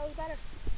Oh, was better.